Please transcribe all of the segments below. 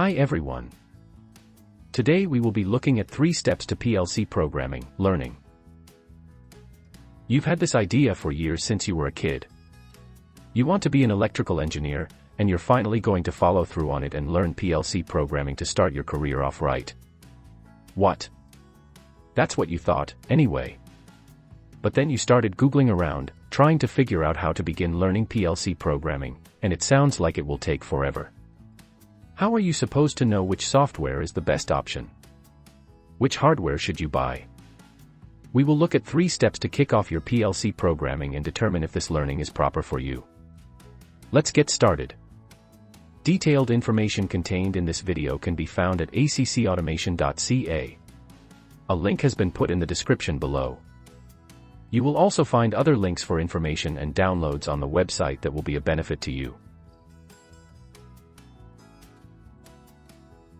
Hi everyone. Today we will be looking at three steps to PLC programming, learning. You've had this idea for years since you were a kid. You want to be an electrical engineer, and you're finally going to follow through on it and learn PLC programming to start your career off right. What? That's what you thought, anyway. But then you started Googling around, trying to figure out how to begin learning PLC programming, and it sounds like it will take forever. How are you supposed to know which software is the best option? Which hardware should you buy? We will look at three steps to kick off your PLC programming and determine if this learning is proper for you. Let's get started. Detailed information contained in this video can be found at accautomation.ca. A link has been put in the description below. You will also find other links for information and downloads on the website that will be a benefit to you.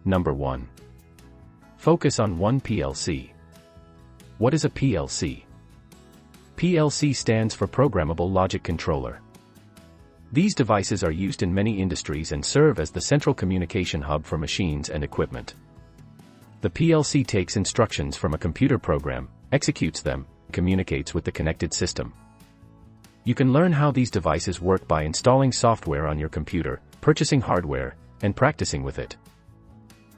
Number 1. Focus on one PLC. What is a PLC? PLC stands for Programmable Logic Controller. These devices are used in many industries and serve as the central communication hub for machines and equipment. The PLC takes instructions from a computer program, executes them, communicates with the connected system. You can learn how these devices work by installing software on your computer, purchasing hardware, and practicing with it.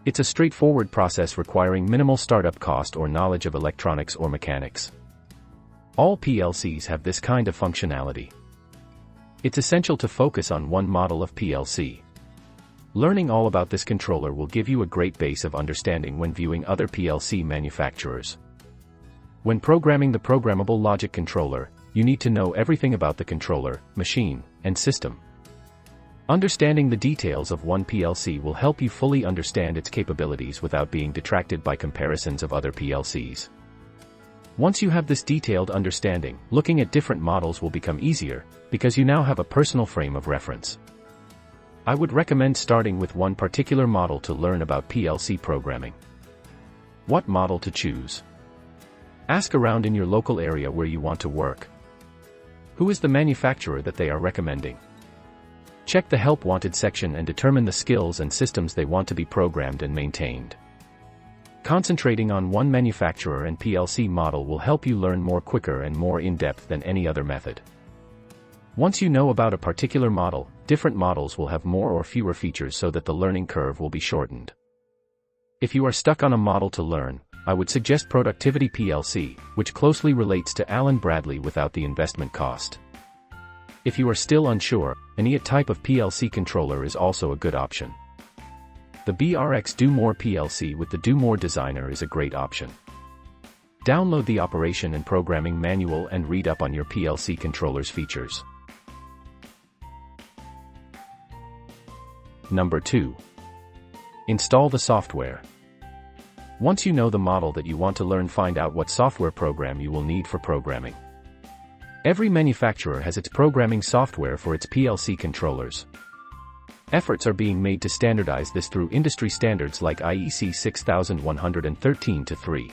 It's a straightforward process requiring minimal startup cost or knowledge of electronics or mechanics. All PLCs have this kind of functionality. It's essential to focus on one model of PLC. Learning all about this controller will give you a great base of understanding when viewing other PLC manufacturers. When programming the programmable logic controller, you need to know everything about the controller, machine, and system. Understanding the details of one PLC will help you fully understand its capabilities without being detracted by comparisons of other PLCs. Once you have this detailed understanding, looking at different models will become easier, because you now have a personal frame of reference. I would recommend starting with one particular model to learn about PLC programming. What model to choose? Ask around in your local area where you want to work. Who is the manufacturer that they are recommending? Check the Help Wanted section and determine the skills and systems they want to be programmed and maintained. Concentrating on one manufacturer and PLC model will help you learn more quicker and more in-depth than any other method. Once you know about a particular model, different models will have more or fewer features so that the learning curve will be shortened. If you are stuck on a model to learn, I would suggest Productivity PLC, which closely relates to Allen Bradley without the investment cost. If you are still unsure, an EAT type of PLC controller is also a good option. The BRX Do More PLC with the Do More Designer is a great option. Download the operation and programming manual and read up on your PLC controller's features. Number 2. Install the software. Once you know the model that you want to learn find out what software program you will need for programming. Every manufacturer has its programming software for its PLC controllers. Efforts are being made to standardize this through industry standards like IEC 61131-3.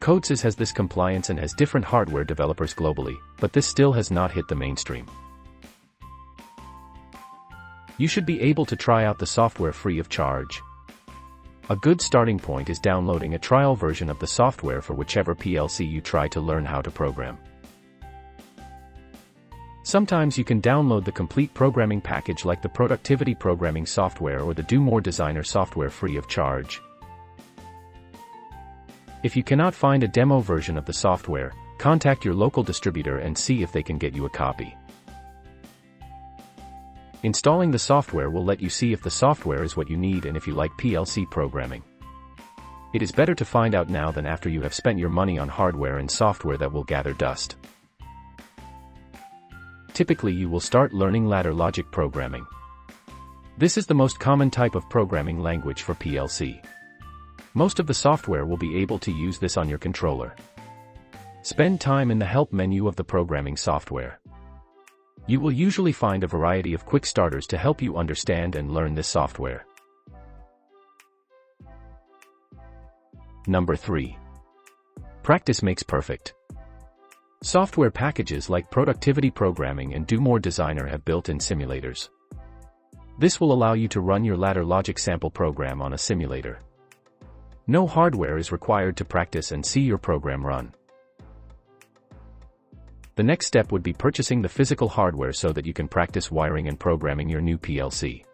Codesys has this compliance and has different hardware developers globally, but this still has not hit the mainstream. You should be able to try out the software free of charge. A good starting point is downloading a trial version of the software for whichever PLC you try to learn how to program. Sometimes you can download the complete programming package like the Productivity Programming software or the Do More Designer software free of charge. If you cannot find a demo version of the software, contact your local distributor and see if they can get you a copy. Installing the software will let you see if the software is what you need and if you like PLC programming. It is better to find out now than after you have spent your money on hardware and software that will gather dust typically you will start learning ladder logic programming. This is the most common type of programming language for PLC. Most of the software will be able to use this on your controller. Spend time in the help menu of the programming software. You will usually find a variety of quick starters to help you understand and learn this software. Number 3. Practice makes perfect. Software packages like Productivity Programming and Do More Designer have built-in simulators. This will allow you to run your ladder logic sample program on a simulator. No hardware is required to practice and see your program run. The next step would be purchasing the physical hardware so that you can practice wiring and programming your new PLC.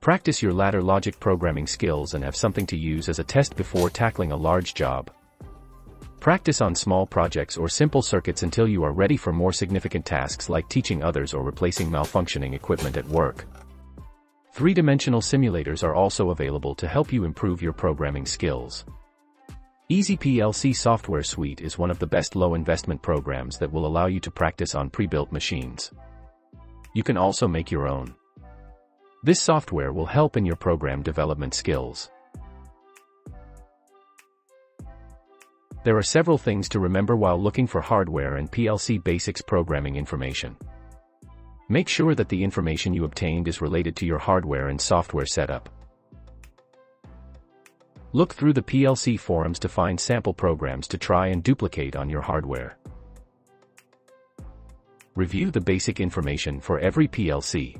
Practice your ladder logic programming skills and have something to use as a test before tackling a large job. Practice on small projects or simple circuits until you are ready for more significant tasks like teaching others or replacing malfunctioning equipment at work. Three-dimensional simulators are also available to help you improve your programming skills. EasyPLC Software Suite is one of the best low-investment programs that will allow you to practice on pre-built machines. You can also make your own. This software will help in your program development skills. There are several things to remember while looking for hardware and PLC basics programming information. Make sure that the information you obtained is related to your hardware and software setup. Look through the PLC forums to find sample programs to try and duplicate on your hardware. Review the basic information for every PLC.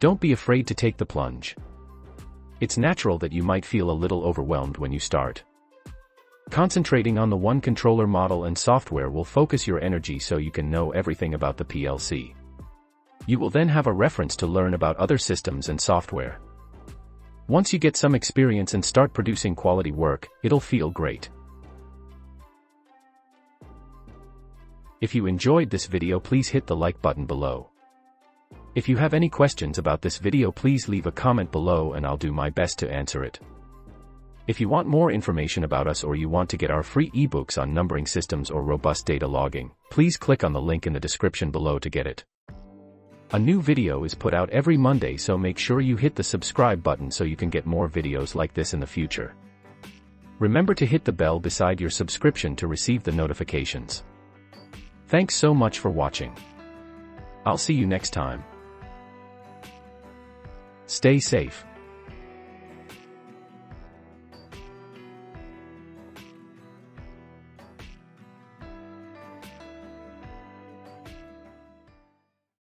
Don't be afraid to take the plunge. It's natural that you might feel a little overwhelmed when you start. Concentrating on the one controller model and software will focus your energy so you can know everything about the PLC. You will then have a reference to learn about other systems and software. Once you get some experience and start producing quality work, it'll feel great. If you enjoyed this video please hit the like button below. If you have any questions about this video please leave a comment below and I'll do my best to answer it. If you want more information about us or you want to get our free ebooks on numbering systems or robust data logging, please click on the link in the description below to get it. A new video is put out every Monday so make sure you hit the subscribe button so you can get more videos like this in the future. Remember to hit the bell beside your subscription to receive the notifications. Thanks so much for watching. I'll see you next time. Stay safe.